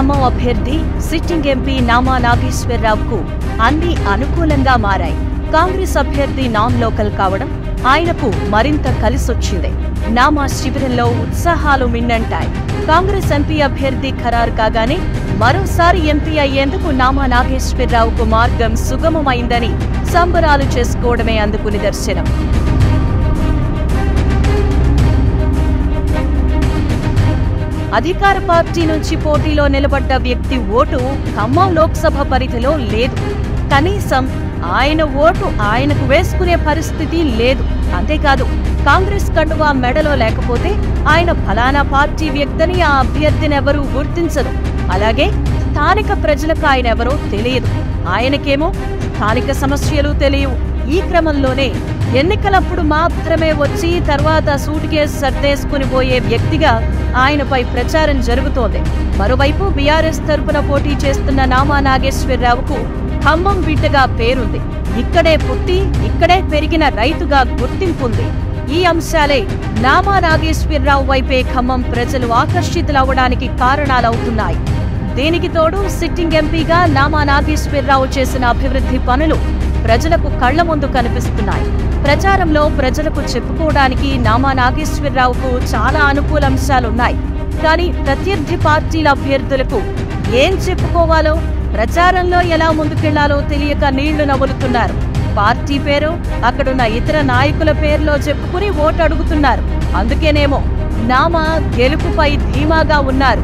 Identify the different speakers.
Speaker 1: ఖమ్మం అభ్యర్థి sitting MP Nama నాగేశ్వరరావుకు అన్ని అనుకూలంగా మారాయి. కాంగ్రెస్ అభ్యర్థి నాన్ లోకల్ కావడం ఆయనకు మరింత కలిసొచ్చింది. నామా శిబిరంలో ఉత్సాహాలు మిన్నంటాయి. కాంగ్రెస్ ఎంపీ అభ్యర్థి ఖరారు కాగానే మరోసారి ఎంపీ అయ్యేందుకు నామా నాగేశ్వరరావుకు మార్గం సుగమమైందని సంబరాలు చేసుకోవడమే అందుకు నిదర్శనం. అధికార పార్టీ నుంచి పోటీలో నిలబడ్డ వ్యక్తి ఓటు ఖమ్మం లోక్సభ పరిధిలో లేదు. కనీసం ఆయన ఓటు ఆయనకు వేసుకునే పరిస్థితి లేదు. అంతేకాదు కాంగ్రెస్ కండువా మెడలో లేకపోతే ఆయన ఫలానా పార్టీ వ్యక్తిని ఆ అభ్యర్థినెవరూ గుర్తించరు. అలాగే స్థానిక ప్రజలకు ఆయన ఎవరో తెలియదు. ఆయనకేమో స్థానిక సమస్యలు తెలియవు. ఈ క్రమంలోనే ఎన్నికలప్పుడు మాత్రమే వచ్చి తర్వాత సూట్ కేసు సర్దేసుకుని పోయే వ్యక్తిగా ఆయనపై ప్రచారం జరుగుతోంది. మరోవైపు బీఆర్ఎస్ తరపున పోటీ చేస్తున్న నామా నాగేశ్వరరావుకు ఖమ్మం బిడ్డగా పేరుంది. ఇక్కడే పుట్టి ఇక్కడే పెరిగిన రైతుగా గుర్తింపుంది. ఈ అంశాలే నామా నాగేశ్వరరావు వైపే ఖమ్మం ప్రజలు ఆకర్షితులవడానికి కారణాలవుతున్నాయి. దీనికి తోడు సిట్టింగ్ ఎంపీగా నామా నాగేశ్వరరావు చేసిన అభివృద్ధి పనులు ప్రజలకు కళ్ళ ముందు కనిపిస్తున్నాయి. ప్రచారంలో ప్రజలకు చెప్పుకోవడానికి నామా నాగేశ్వరరావుకు చాలా అనుకూల అంశాలున్నాయి. కానీ ప్రత్యర్థి పార్టీల అభ్యర్థులకు ఏం చెప్పుకోవాలో ప్రచారంలో ఎలా ముందుకెళ్ళాలో తెలియక నీళ్ళు నవ్వులుతున్నారు పార్టీ పేరు అక్కడున్న ఇతర నాయకుల పేర్లో చెప్పుకుని ఓటు అడుగుతున్నారు అందుకేనేమో నామా గెలుపుపై ధీమాగా ఉన్నారు.